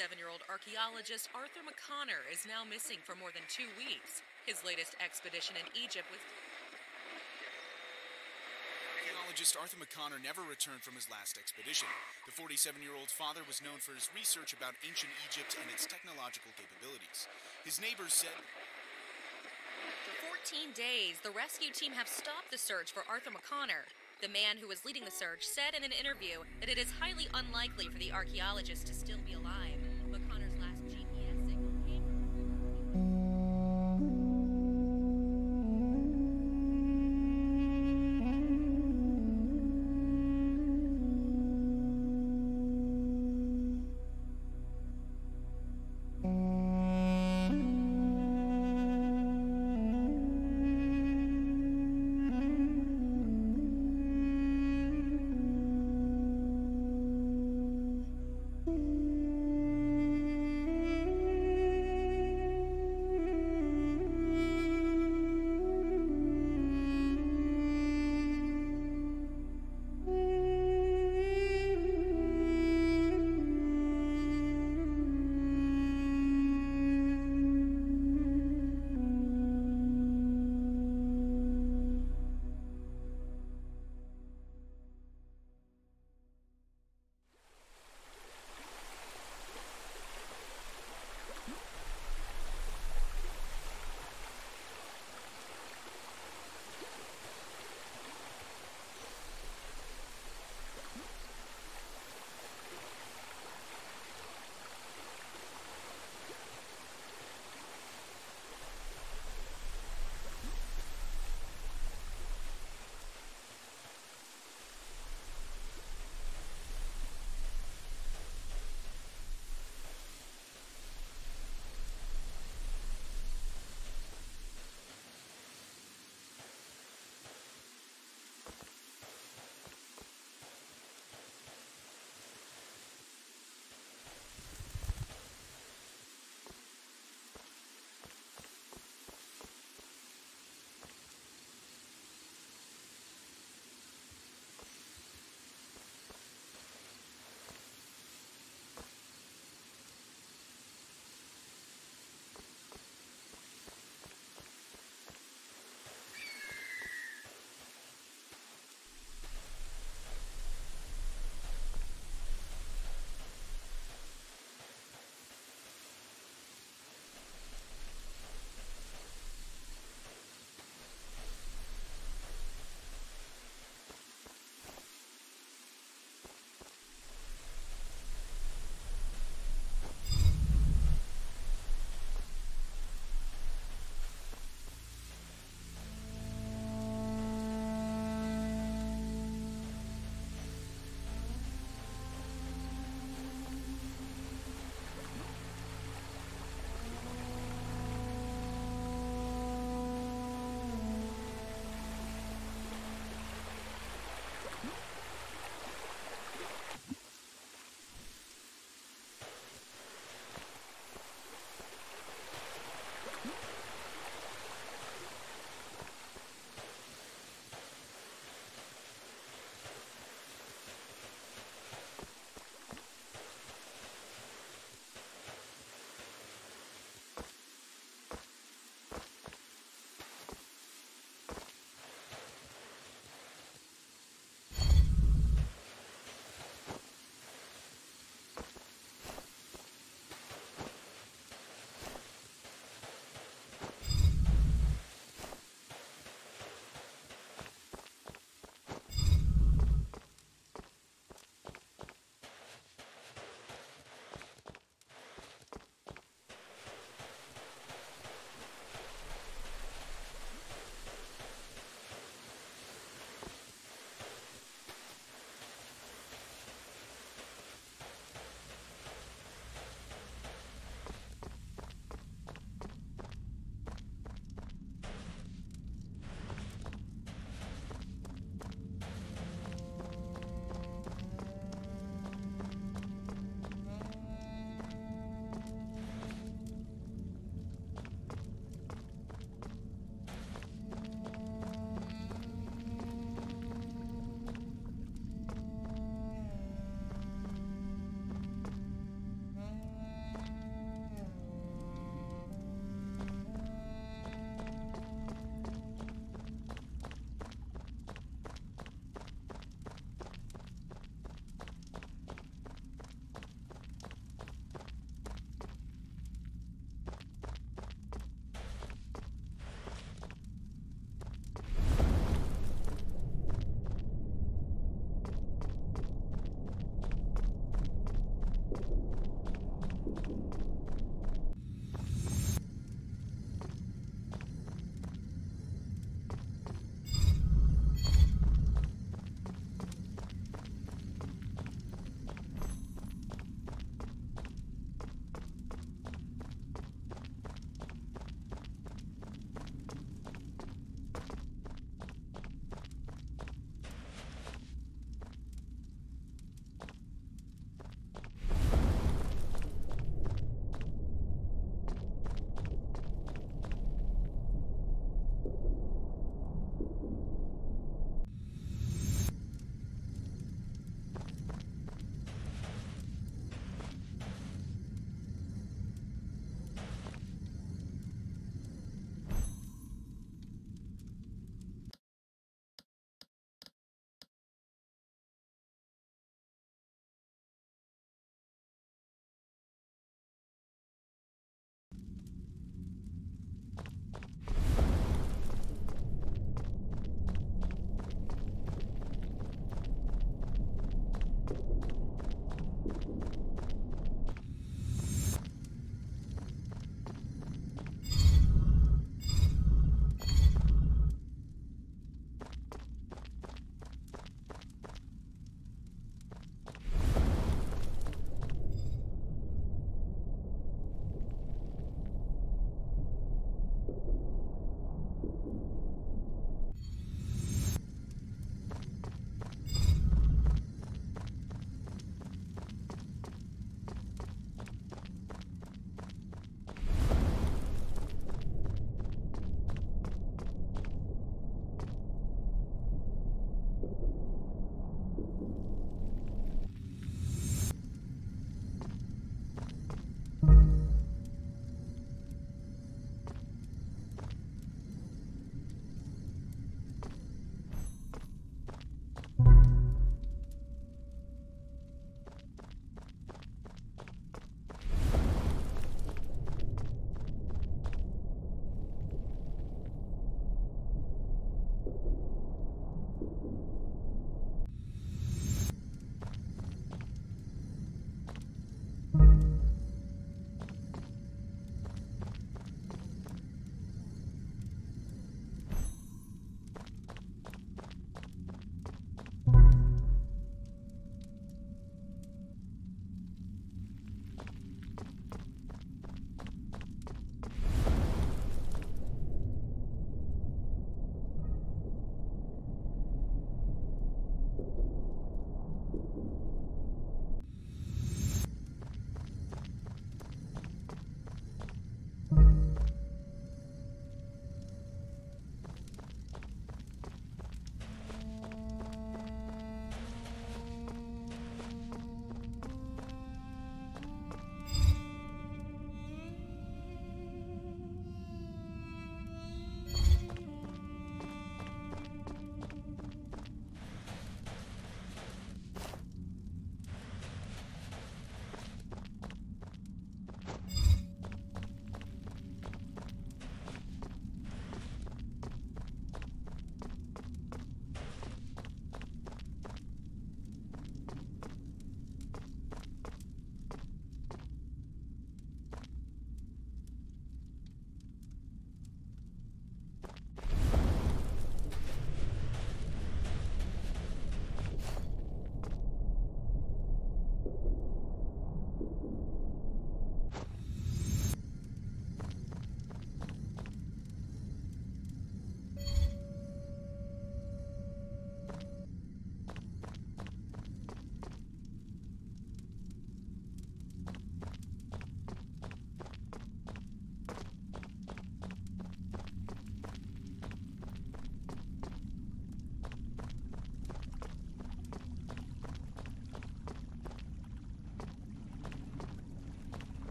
47 year old archaeologist Arthur McConnor is now missing for more than two weeks. His latest expedition in Egypt was. Archaeologist Arthur McConnor never returned from his last expedition. The 47 year old father was known for his research about ancient Egypt and its technological capabilities. His neighbors said. For 14 days, the rescue team have stopped the search for Arthur McConnor. The man who was leading the search said in an interview that it is highly unlikely for the archaeologist to still be alive.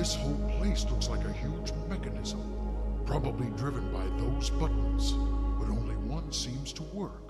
This whole place looks like a huge mechanism, probably driven by those buttons, but only one seems to work.